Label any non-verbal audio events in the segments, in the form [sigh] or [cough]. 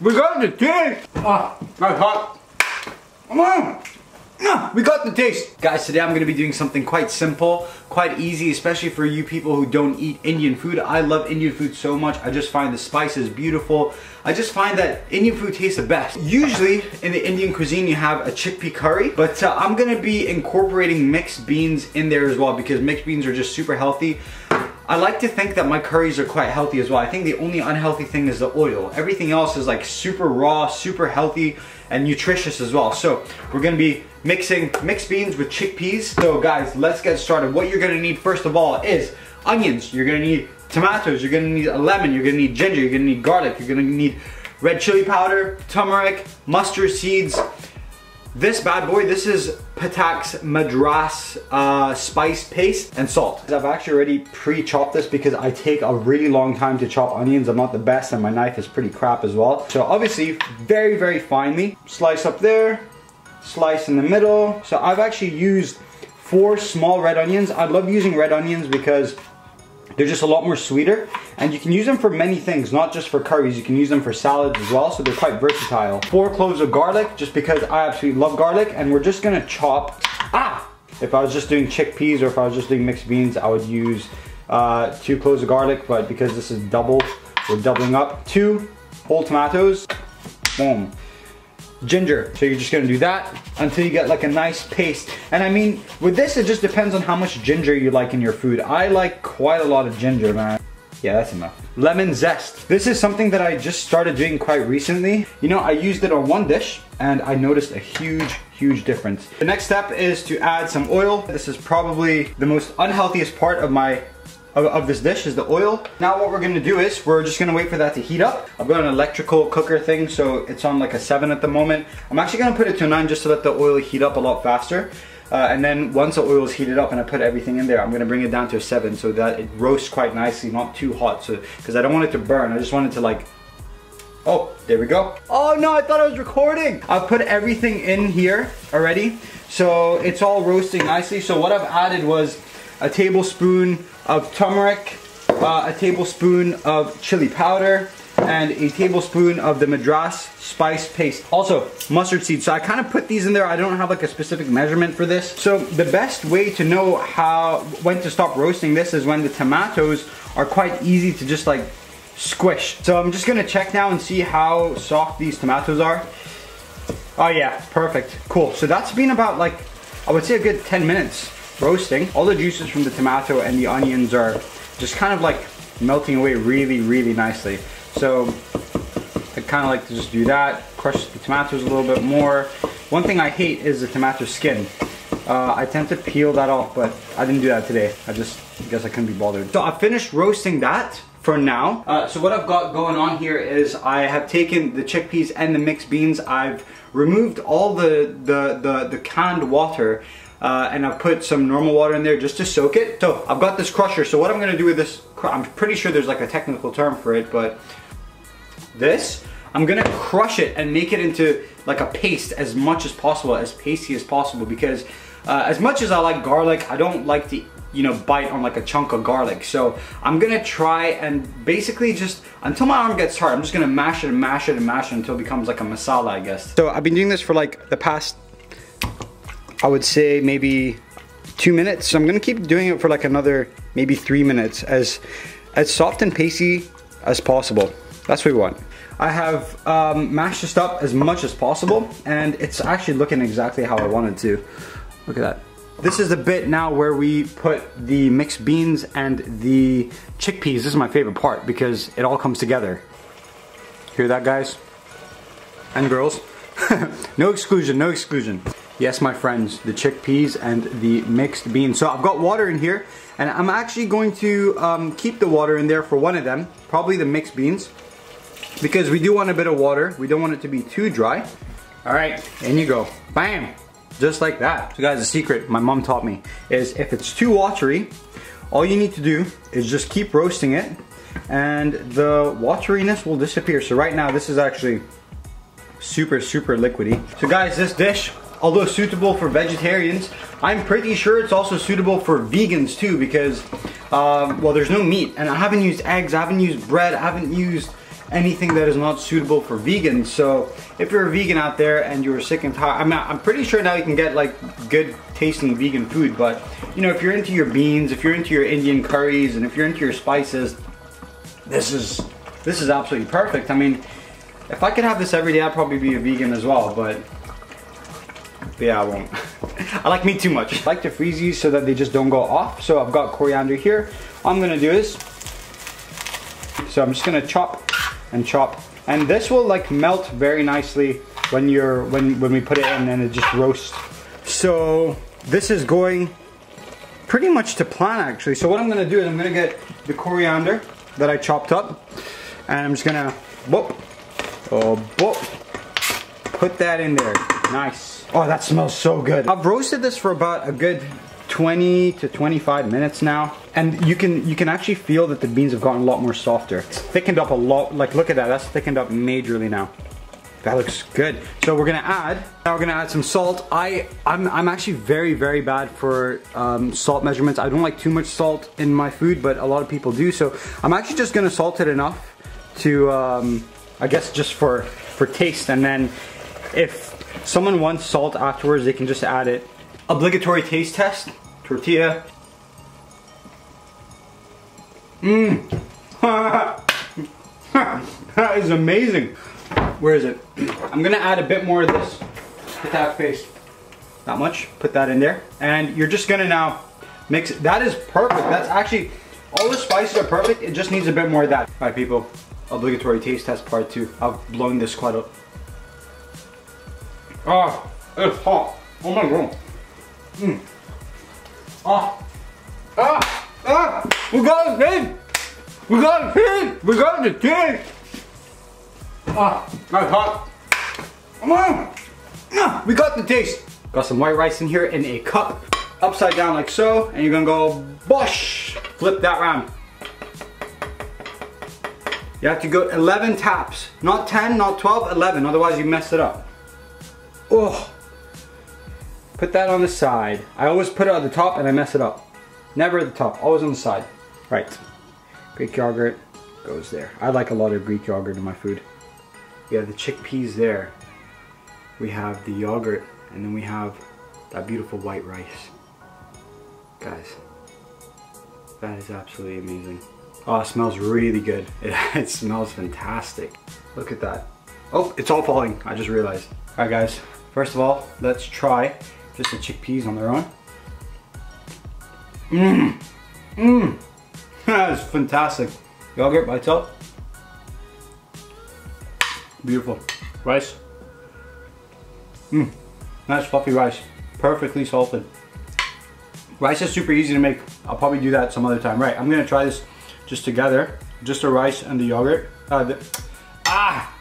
We got the taste! Ah, that's hot. Come on! We got the taste! Guys, today I'm gonna be doing something quite simple, quite easy, especially for you people who don't eat Indian food. I love Indian food so much. I just find the spices beautiful. I just find that Indian food tastes the best. Usually in the Indian cuisine you have a chickpea curry, but uh, I'm gonna be incorporating mixed beans in there as well because mixed beans are just super healthy. I like to think that my curries are quite healthy as well. I think the only unhealthy thing is the oil. Everything else is like super raw, super healthy, and nutritious as well. So we're gonna be mixing mixed beans with chickpeas. So guys, let's get started. What you're gonna need first of all is onions. You're gonna need tomatoes. You're gonna need a lemon. You're gonna need ginger. You're gonna need garlic. You're gonna need red chili powder, turmeric, mustard seeds, this bad boy, this is Patak's Madras uh, spice paste and salt. I've actually already pre-chopped this because I take a really long time to chop onions. I'm not the best and my knife is pretty crap as well. So obviously very, very finely. Slice up there, slice in the middle. So I've actually used four small red onions. I love using red onions because they're just a lot more sweeter and you can use them for many things, not just for curries. You can use them for salads as well, so they're quite versatile. Four cloves of garlic, just because I absolutely love garlic and we're just gonna chop, ah! If I was just doing chickpeas or if I was just doing mixed beans, I would use uh, two cloves of garlic, but because this is double, we're doubling up. Two whole tomatoes, boom ginger. So you're just gonna do that until you get like a nice paste. And I mean, with this, it just depends on how much ginger you like in your food. I like quite a lot of ginger, man. Yeah, that's enough. Lemon zest. This is something that I just started doing quite recently. You know, I used it on one dish and I noticed a huge, huge difference. The next step is to add some oil. This is probably the most unhealthiest part of my of, of, this dish is the oil. Now what we're gonna do is we're just gonna wait for that to heat up. I've got an electrical cooker thing, so it's on like a seven at the moment. I'm actually gonna put it to a nine just to let the oil heat up a lot faster. Uh, and then once the oil is heated up and I put everything in there, I'm gonna bring it down to a seven so that it roasts quite nicely, not too hot. So, because I don't want it to burn, I just want it to like Oh, there we go. Oh no, I thought I was recording. I've put everything in here already. So it's all roasting nicely. So what I've added was a tablespoon of turmeric, uh, a tablespoon of chili powder, and a tablespoon of the Madras spice paste. Also, mustard seeds. So I kind of put these in there. I don't have like a specific measurement for this. So the best way to know how, when to stop roasting this is when the tomatoes are quite easy to just like squish. So I'm just gonna check now and see how soft these tomatoes are. Oh yeah, perfect, cool. So that's been about like, I would say a good 10 minutes roasting. All the juices from the tomato and the onions are just kind of like melting away really, really nicely. So I kind of like to just do that, crush the tomatoes a little bit more. One thing I hate is the tomato skin. Uh, I tend to peel that off, but I didn't do that today. I just guess I couldn't be bothered. So I finished roasting that for now. Uh, so what I've got going on here is I have taken the chickpeas and the mixed beans. I've removed all the, the, the, the canned water uh, and I've put some normal water in there just to soak it. So I've got this crusher. So what I'm gonna do with this, I'm pretty sure there's like a technical term for it, but this, I'm gonna crush it and make it into like a paste as much as possible, as pasty as possible because uh, as much as I like garlic, I don't like to you know, bite on like a chunk of garlic. So I'm gonna try and basically just, until my arm gets hard, I'm just gonna mash it and mash it and mash it until it becomes like a masala, I guess. So I've been doing this for like the past I would say maybe two minutes. So I'm gonna keep doing it for like another maybe three minutes as, as soft and pasty as possible. That's what we want. I have um, mashed this up as much as possible and it's actually looking exactly how I wanted to. Look at that. This is the bit now where we put the mixed beans and the chickpeas. This is my favorite part because it all comes together. Hear that guys? And girls? [laughs] no exclusion, no exclusion. Yes, my friends, the chickpeas and the mixed beans. So I've got water in here, and I'm actually going to um, keep the water in there for one of them, probably the mixed beans, because we do want a bit of water. We don't want it to be too dry. All right, in you go. Bam! Just like that. So guys, the secret my mom taught me is if it's too watery, all you need to do is just keep roasting it and the wateriness will disappear. So right now, this is actually super, super liquidy. So guys, this dish although suitable for vegetarians, I'm pretty sure it's also suitable for vegans too because, um, well, there's no meat. And I haven't used eggs, I haven't used bread, I haven't used anything that is not suitable for vegans. So if you're a vegan out there and you're sick and tired, I'm, I'm pretty sure now you can get like good tasting vegan food, but you know, if you're into your beans, if you're into your Indian curries, and if you're into your spices, this is, this is absolutely perfect. I mean, if I could have this every day, I'd probably be a vegan as well, but yeah, I won't. [laughs] I like meat too much. I like to freeze these so that they just don't go off. So I've got coriander here. I'm gonna do is, so I'm just gonna chop and chop. And this will like melt very nicely when you're, when, when we put it in and then it just roasts. So this is going pretty much to plan actually. So what I'm gonna do is I'm gonna get the coriander that I chopped up and I'm just gonna, whoop, oh, whoop, put that in there. Nice. Oh, that smells so good. I've roasted this for about a good 20 to 25 minutes now. And you can you can actually feel that the beans have gotten a lot more softer. It's thickened up a lot. Like, look at that. That's thickened up majorly now. That looks good. So we're gonna add, now we're gonna add some salt. I, I'm, I'm actually very, very bad for um, salt measurements. I don't like too much salt in my food, but a lot of people do. So I'm actually just gonna salt it enough to, um, I guess just for, for taste. And then if someone wants salt afterwards, they can just add it. Obligatory taste test, tortilla. Mmm. [laughs] that is amazing. Where is it? [clears throat] I'm gonna add a bit more of this. Hit that face. Not much. Put that in there. And you're just gonna now mix it. That is perfect. That's actually, all the spices are perfect. It just needs a bit more of that. All right, people. Obligatory taste test part two. I've blown this quite a... Ah, it's hot. Oh my god. Mmm. Ah. Ah. Ah. We got it in. We got it in. We got it in. Ah, that's hot. Come on. Ah, we got the taste. Got some white rice in here in a cup, upside down like so, and you're gonna go bosh. Flip that round. You have to go 11 taps. Not 10, not 12, 11, otherwise you mess it up. Oh. Put that on the side. I always put it on the top and I mess it up. Never at the top, always on the side. Right. Greek yogurt goes there. I like a lot of Greek yogurt in my food. We have the chickpeas there. We have the yogurt and then we have that beautiful white rice. Guys, that is absolutely amazing. Oh, it smells really good. [laughs] It, it smells fantastic. Look at that. Oh, it's all falling. I just realized. All right, guys. First of all, let's try just the chickpeas on their own. Mmm. Mmm. [laughs] that is fantastic. Yogurt by itself. Beautiful. Rice. Mmm. Nice fluffy rice. Perfectly salted. Rice is super easy to make. I'll probably do that some other time. Right, I'm gonna try this just together. Just the rice and the yogurt. Uh, the, ah!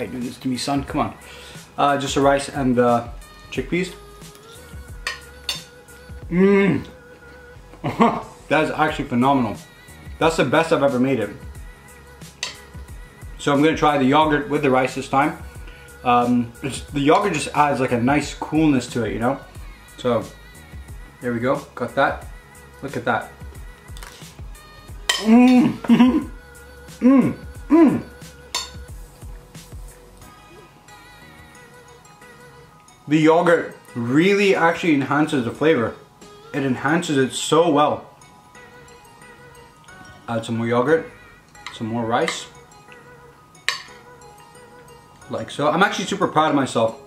You doing this to me, son? Come on. Uh, just the rice and the chickpeas. Mmm. [laughs] that is actually phenomenal. That's the best I've ever made it. So I'm gonna try the yogurt with the rice this time. Um, the yogurt just adds like a nice coolness to it, you know? So, there we go, got that. Look at that. Mmm, [laughs] mmm, mmm. The yogurt really actually enhances the flavor. It enhances it so well. Add some more yogurt, some more rice. Like so. I'm actually super proud of myself.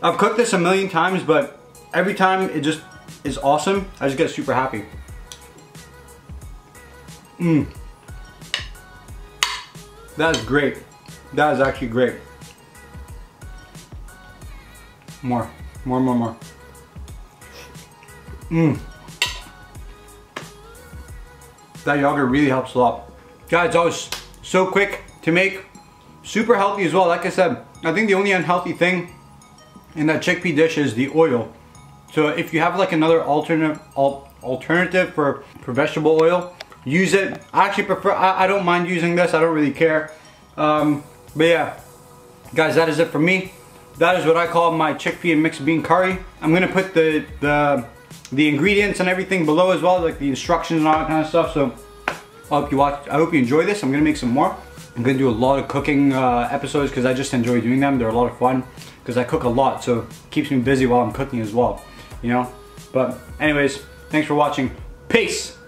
I've cooked this a million times, but every time it just is awesome. I just get super happy. Mmm. That is great. That is actually great. More, more, more, more. Mmm. That yogurt really helps a lot. Guys, that was so quick to make. Super healthy as well. Like I said, I think the only unhealthy thing in that chickpea dish is the oil. So if you have like another alternate al alternative for, for vegetable oil, use it. I actually prefer, I, I don't mind using this. I don't really care. Um, but yeah, guys, that is it for me. That is what I call my chickpea and mixed bean curry. I'm gonna put the, the, the ingredients and everything below as well, like the instructions and all that kind of stuff. So I hope you watch, I hope you enjoy this. I'm gonna make some more. I'm gonna do a lot of cooking uh, episodes because I just enjoy doing them. They're a lot of fun because I cook a lot, so it keeps me busy while I'm cooking as well, you know? But anyways, thanks for watching. Peace!